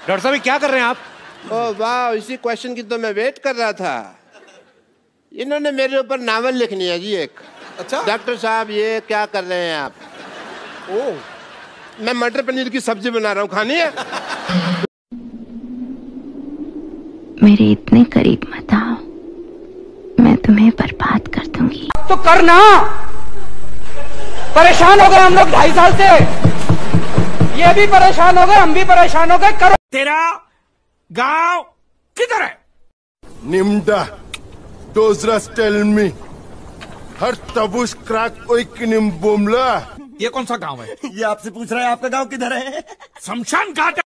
Doctor साहब क्या कर रहे हैं आप? ओ वाह इसी क्वेश्चन की तो मैं वेट कर रहा था। इन्होंने मेरे ऊपर नावल लिखनी है जी एक। अच्छा। डॉक्टर साहब ये क्या कर रहे हैं आप? ओ। मैं मटर पनीर की सब्ज़ी बना रहा हूँ खानी है? मेरे इतने करीब मत आओ। मैं तुम्हें बर्बाद कर दूँगी। तो करना। परेशान हो गए हम लोग ढाई साल से भी परेशान हो गए हम भी परेशान हो गए करो। तेरा गाँव किधर है? निम्डा डोजरस टेल मी। हर तबुश क्राक ओइकिनिम बोमला ये कौन सा गाँव है? ये आपसे पूछ रहा है आपका गाँव किधर है? शमशान घाट